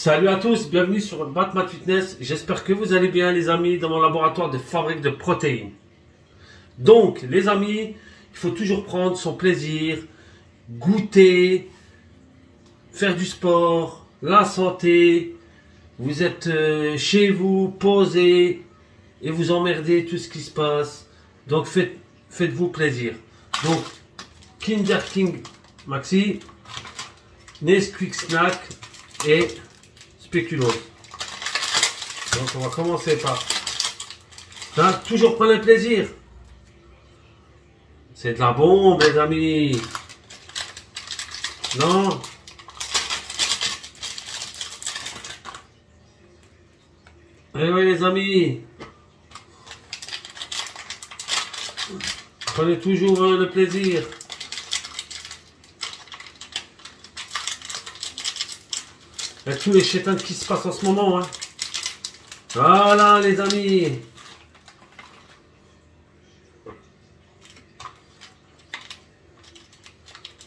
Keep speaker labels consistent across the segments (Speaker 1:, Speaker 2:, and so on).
Speaker 1: Salut à tous, bienvenue sur Batman Fitness. J'espère que vous allez bien les amis dans mon laboratoire de fabrique de protéines. Donc les amis, il faut toujours prendre son plaisir, goûter, faire du sport, la santé. Vous êtes euh, chez vous, posé et vous emmerdez tout ce qui se passe. Donc faites, faites-vous plaisir. Donc Kinder King Maxi, Nesquik Snack et spéculose. Donc on va commencer par ça. Toujours prendre le plaisir. C'est de la bombe les amis. Non. Eh oui les amis. Prenez toujours hein, le plaisir. Tous les chétans qui se passent en ce moment. Hein. Voilà les amis.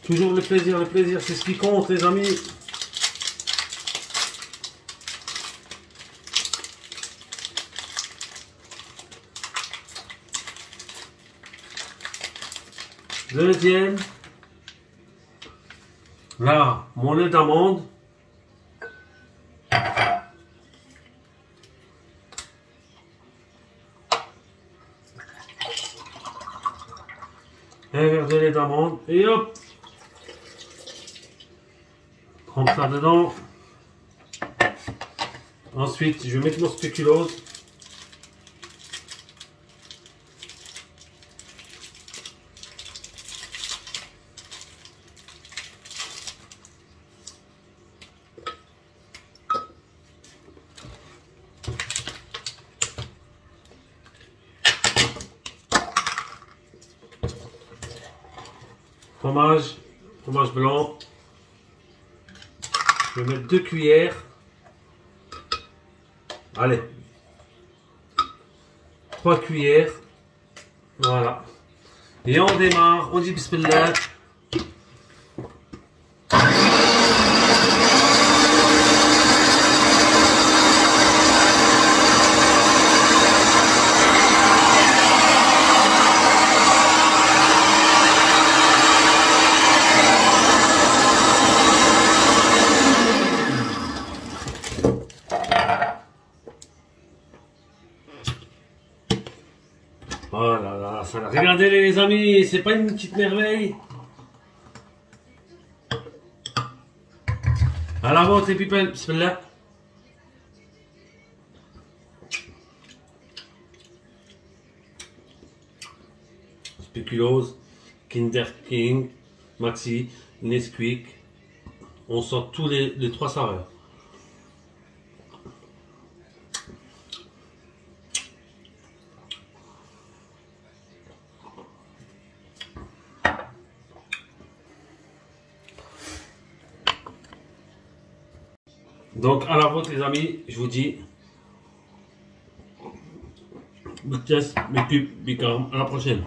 Speaker 1: Toujours le plaisir, le plaisir, c'est ce qui compte les amis. Deuxième. Là, mon lait Un verre de lait d'amande. Et hop Trempe ça dedans. Ensuite, je vais mettre mon spéculose. Fromage, fromage blanc. Je vais mettre deux cuillères. Allez. Trois cuillères. Voilà. Et on démarre. On dit bismillah. Oh là là, ça Regardez les amis, c'est pas une petite merveille À la vôtre les people, bismillah. Spéculose, Kinder King, Maxi, Nesquik. On sort tous les, les trois saveurs. Donc, à la vôtre, les amis, je vous dis. Big test, big big. À la prochaine.